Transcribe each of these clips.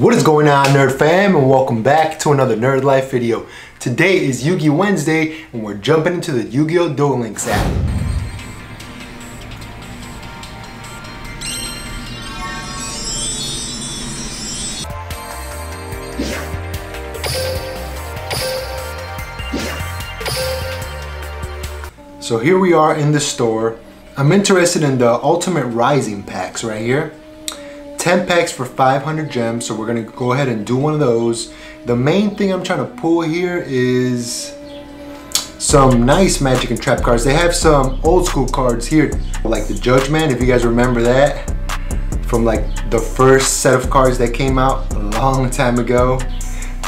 What is going on Nerd fam and welcome back to another Nerd Life video. Today is Yu-Gi Wednesday and we're jumping into the Yu-Gi-Oh! Duel Links app. So here we are in the store. I'm interested in the Ultimate Rising packs right here. 10 packs for 500 gems, so we're gonna go ahead and do one of those. The main thing I'm trying to pull here is some nice Magic and Trap cards. They have some old school cards here, like the Judgment, if you guys remember that, from like the first set of cards that came out a long time ago.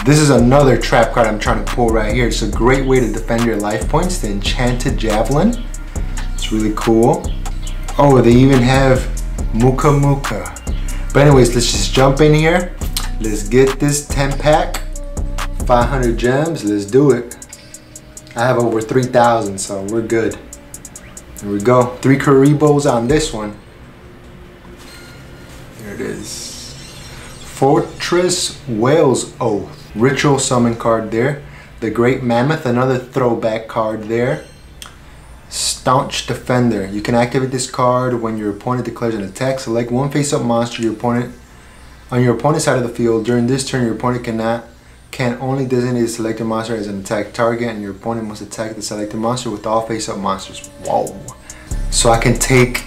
This is another trap card I'm trying to pull right here. It's a great way to defend your life points, the Enchanted Javelin. It's really cool. Oh, they even have Muka Muka. But anyways, let's just jump in here. Let's get this 10 pack, 500 gems, let's do it. I have over 3,000, so we're good. Here we go, three Kuribohs on this one. There it is. Fortress Whale's Oath. Ritual summon card there. The Great Mammoth, another throwback card there. Staunch Defender. You can activate this card when your opponent declares an attack. Select one face-up monster your opponent on your opponent's side of the field. During this turn, your opponent cannot can only designate a selected monster as an attack target, and your opponent must attack the selected monster with all face-up monsters. Whoa! So I can take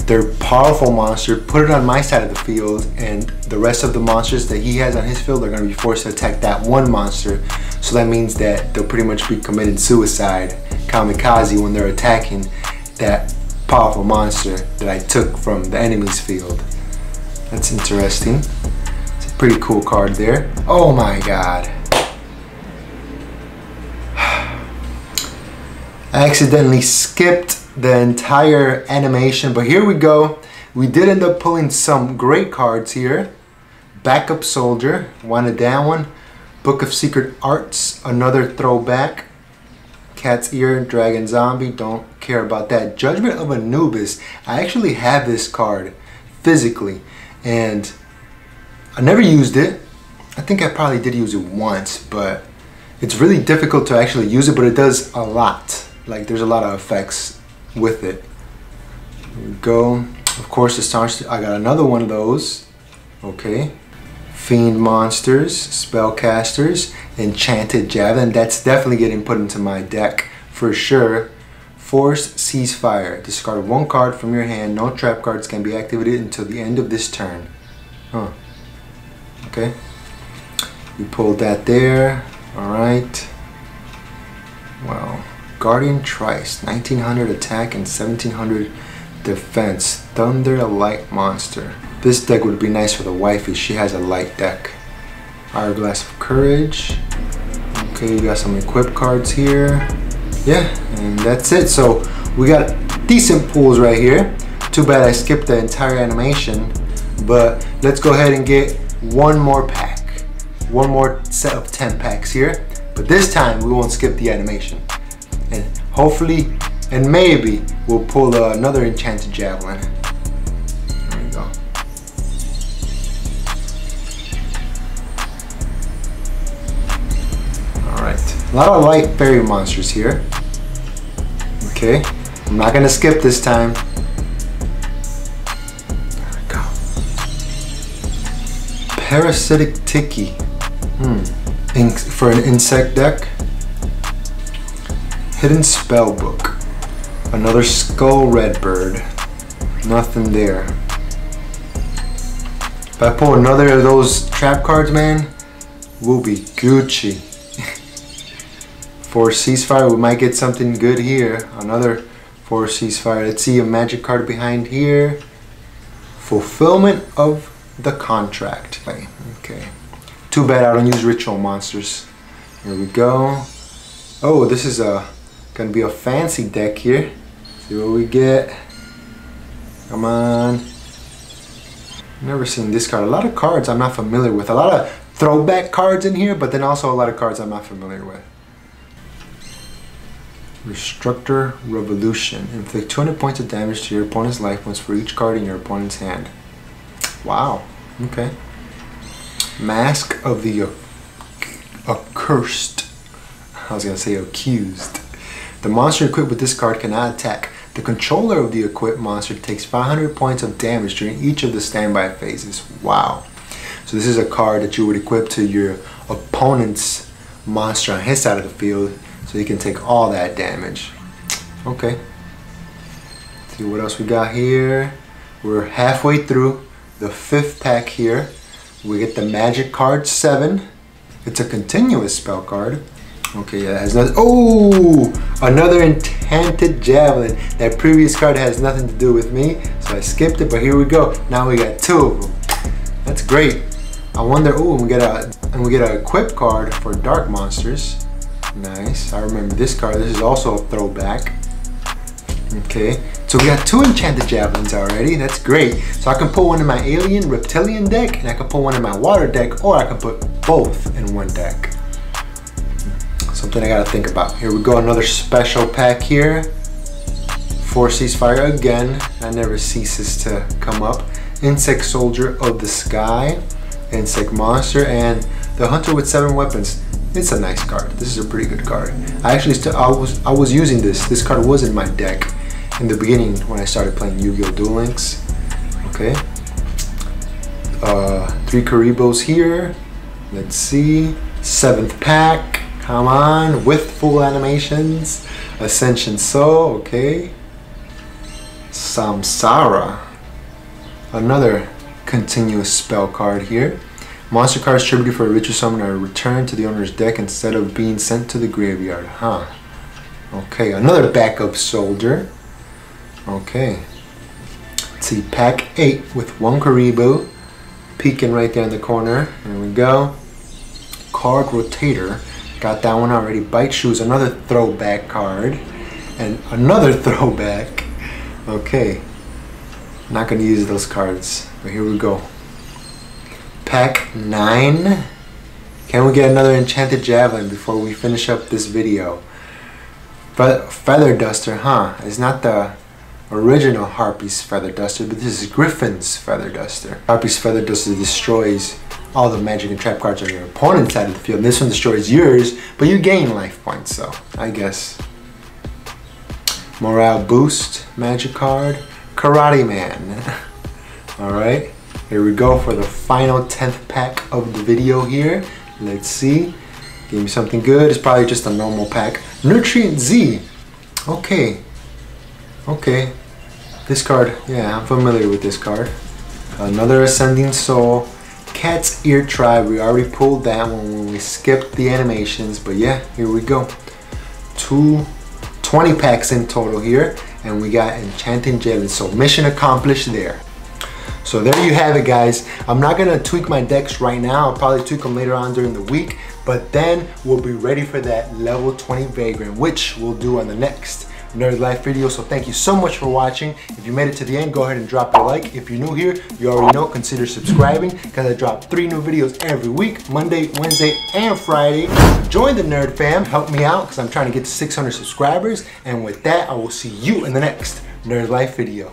their powerful monster, put it on my side of the field, and the rest of the monsters that he has on his field are going to be forced to attack that one monster. So that means that they'll pretty much be committing suicide, kamikaze, when they're attacking that powerful monster that I took from the enemy's field. That's interesting. It's a pretty cool card there. Oh my god. I accidentally skipped the entire animation, but here we go. We did end up pulling some great cards here. Backup Soldier, wanted that one. Book of Secret Arts, another throwback. Cat's Ear, Dragon Zombie, don't care about that. Judgment of Anubis, I actually have this card physically and I never used it. I think I probably did use it once, but it's really difficult to actually use it, but it does a lot. Like there's a lot of effects with it. We go. Of course, the stars. I got another one of those. Okay. Fiend Monsters, Spellcasters, Enchanted Javelin. That's definitely getting put into my deck for sure. Forced Ceasefire. Discard one card from your hand. No trap cards can be activated until the end of this turn. Huh. Okay. We pulled that there. Alright. Well. Guardian Tryce, 1900 attack and 1700 defense. Thunder Light Monster. This deck would be nice for the wifey. She has a light deck. Hourglass of Courage. Okay, we got some equip cards here. Yeah, and that's it. So we got decent pools right here. Too bad I skipped the entire animation. But let's go ahead and get one more pack. One more set of 10 packs here. But this time we won't skip the animation and hopefully and maybe we'll pull uh, another enchanted javelin. There we go. Alright, a lot of light fairy monsters here. Okay, I'm not gonna skip this time. There we go. Parasitic Ticky. Hmm. In for an insect deck. Hidden Spell Book. Another Skull Redbird. Nothing there. If I pull another of those trap cards, man, we'll be Gucci. for Ceasefire, we might get something good here. Another for Ceasefire. Let's see a magic card behind here. Fulfillment of the contract. Okay. Too bad I don't use ritual monsters. Here we go. Oh, this is a Gonna be a fancy deck here. See what we get. Come on. Never seen this card. A lot of cards I'm not familiar with. A lot of throwback cards in here, but then also a lot of cards I'm not familiar with. Restructer Revolution. Inflict 200 points of damage to your opponent's life points for each card in your opponent's hand. Wow. Okay. Mask of the Accursed. I was gonna say accused. The monster equipped with this card cannot attack. The controller of the equipped monster takes 500 points of damage during each of the standby phases. Wow. So this is a card that you would equip to your opponent's monster on his side of the field so he can take all that damage. Okay. Let's see what else we got here. We're halfway through the fifth pack here. We get the magic card 7. It's a continuous spell card. Okay, yeah, has nothing. Oh, another enchanted javelin. That previous card has nothing to do with me, so I skipped it. But here we go. Now we got two of them. That's great. I wonder. Oh, we get a and we get a equip card for dark monsters. Nice. I remember this card. This is also a throwback. Okay, so we got two enchanted javelins already. That's great. So I can put one in my alien reptilian deck, and I can put one in my water deck, or I can put both in one deck. Something I gotta think about. Here we go, another special pack here. For ceasefire again. That never ceases to come up. Insect Soldier of the Sky, Insect Monster, and the Hunter with seven weapons. It's a nice card. This is a pretty good card. I actually still I was I was using this. This card was in my deck in the beginning when I started playing Yu-Gi-Oh! Duel Links. Okay. Uh, three Kuribohs here. Let's see. Seventh pack. Come on. With full animations. Ascension So. Okay. Samsara. Another continuous spell card here. Monster cards attributed for a ritual summon are returned to the owner's deck instead of being sent to the graveyard. Huh. Okay, another backup soldier. Okay. Let's see, pack 8 with one Kuriboh peeking right there in the corner. There we go. Card Rotator. Got that one already. Bite Shoes, another throwback card. And another throwback. Okay. Not going to use those cards, but here we go. Pack 9. Can we get another Enchanted Javelin before we finish up this video? Feather Duster, huh? It's not the original Harpie's Feather Duster, but this is Gryphon's Feather Duster. Harpie's Feather Duster destroys all the magic and trap cards on your opponent's side of the field. This one destroys yours, but you gain life points, so I guess. Morale Boost, Magic card. Karate Man. Alright, here we go for the final 10th pack of the video here. Let's see. Give me something good. It's probably just a normal pack. Nutrient Z. Okay, Okay. This card, yeah, I'm familiar with this card. Another Ascending Soul. Cat's Ear Tribe, we already pulled that one when we skipped the animations, but yeah, here we go. Two, 20 packs in total here, and we got Enchanting Jelly, so mission accomplished there. So there you have it guys. I'm not gonna tweak my decks right now. I'll probably tweak them later on during the week, but then we'll be ready for that level 20 Vagrant, which we'll do on the next Nerd Life video. So thank you so much for watching. If you made it to the end, go ahead and drop a like. If you're new here, you already know, consider subscribing because I drop three new videos every week, Monday, Wednesday, and Friday. Join the Nerd Fam, help me out because I'm trying to get to 600 subscribers. And with that, I will see you in the next Nerd Life video.